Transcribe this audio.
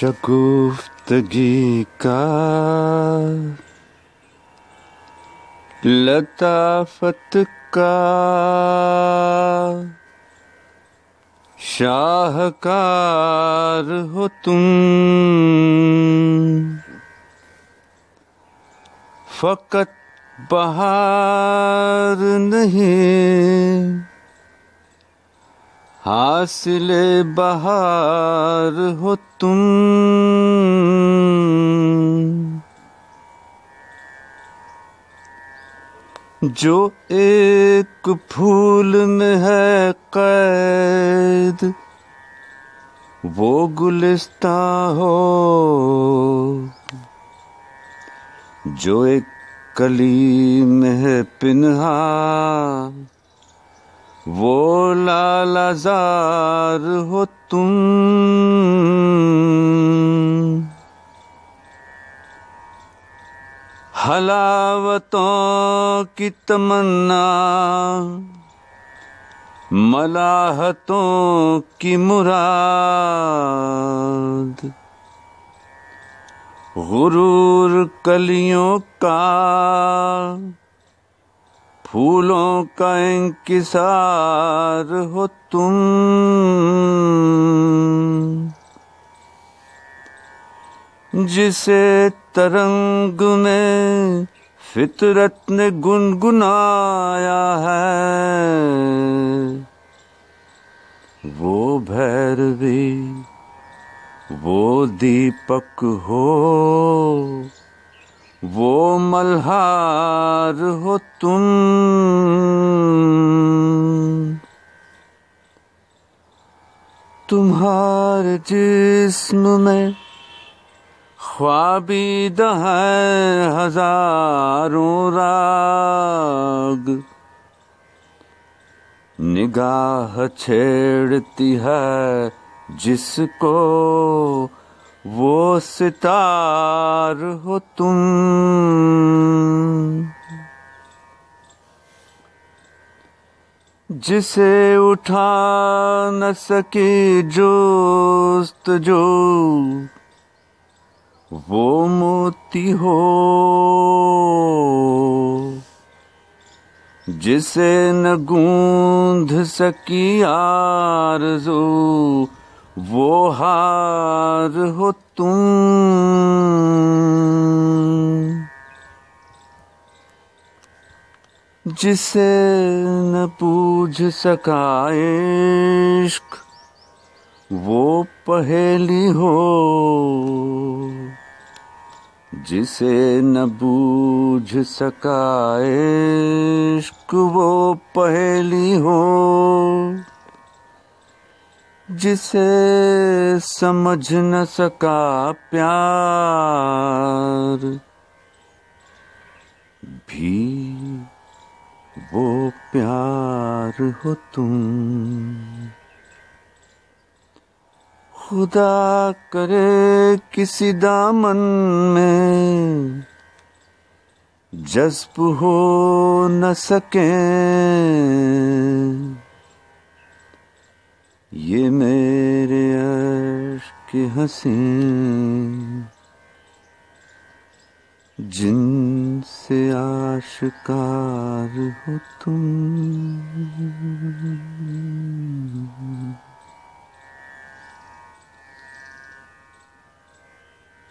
शगुफ्तगी का। लताफत का। शाहकार हो तुम। फकत बहार नहीं। हासिल बहार हो तुम। जो एक फूल में है कैद, वो गुलिस्ता हो। जो एक कली में है पिन्हा वो लाल लालाजार हो तुम। हलावतों की तमन्ना मलाहतों की मुराद गुरूर कलियों का फूलों का इंकिसार हो तुम। जिसे तरंग में फितरत ने गुनगुनाया है, वो भैरवी, वो दीपक हो। वो मल्हार हो तुम। तुम्हारे जिस्म में ख्वाबीद है हज़ारों राग। निगाह छेड़ती है जिसको वो सितार हो तुम। जिसे उठा न सके जोस्त जो, वो मोती हो। जिसे न गूंध सकी आरज़ू वो हार हो तुम। जिसे न पूछ सका इश्क, वो पहेली हो। जिसे न बूझ सका इश्क, वो पहेली जिसे समझ न सका प्यार, भी वो प्यार हो तुम। खुदा करे किसी दामन में जज्ब हो न सके। हसी। जिनसे आशकार हो तुम।